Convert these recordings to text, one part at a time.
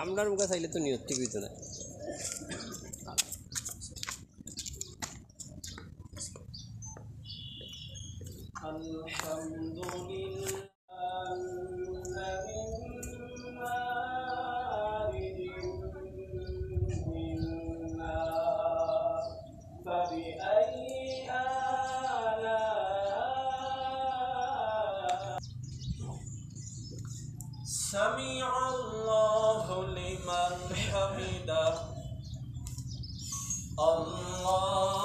আপনার মুখে চাইলে তো নিয়ত ঠিক হইতো না الحمد لله سمع الله لمن حمده. الله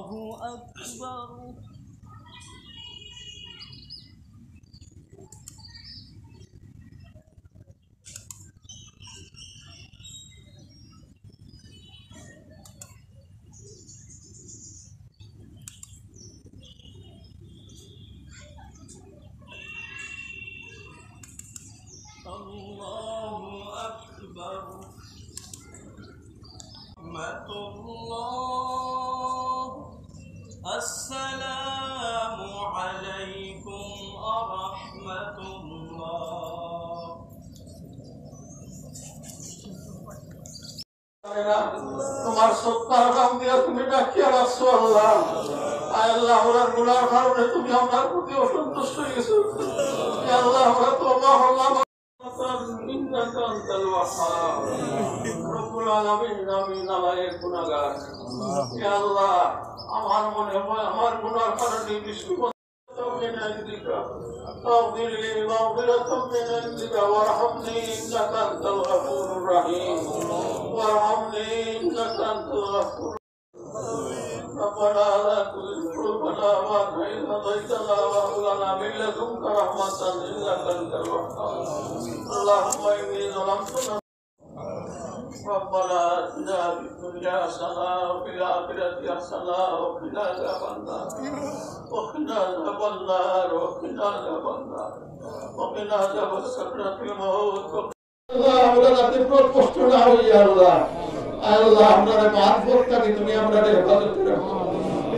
الله أكبر الله أكبر رحمة الله السلام عليكم ورحمة الله তোমার সত্তার নাম দিয়ে তুমি ডাকিয়া রাখছো আল্লাহ আয় আল্লাহ আমরা গুণার কারণে তুমি আমার প্রতি অসন্তুষ্ট হয়ে গেছো ইয়া আল্লাহ আমরা তোমার হলাম إنك أنت الوهاب رب العالمين আমিন আল্লাহের গুনাহগার ইয়া আল্লাহ আমার মনে হয় আমার গুনার কারণে বিশ্ব من عندك اغفر لي مغفرة من عندك وارحمني إنك أنت الغفور الرحيم وارحمني إنك أنت الغفور ربنا لا تزغ قلوبنا بعد إذ هديتنا وهب لنا من لدنك رحمة إنك أنت الوهاب اللهم إني ظلمت نفسي ربنا اتنا في الدنيا حسنه وفي الاخره حسنه وقنا عذاب النار وقنا عذاب النار وقنا عذاب النار وقنا عذاب سكرة الموت আল্লাহ আমরা যাতে কষ্ট না হই আল্লাহ আল্লাহ আপনার মারফতটাকে তুমি আমরা হেফাজত করে রাখো। আল্লাহ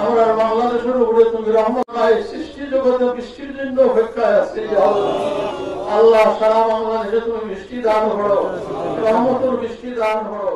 আমরা বাংলাদেশের উপরে তুমি রহমত নাই সৃষ্টি জগতে বৃষ্টির জন্য অপেক্ষায় আল্লাহ সারা বাংলাদেশে তুমি বৃষ্টি দান করো, রহমতের বৃষ্টি দান করো।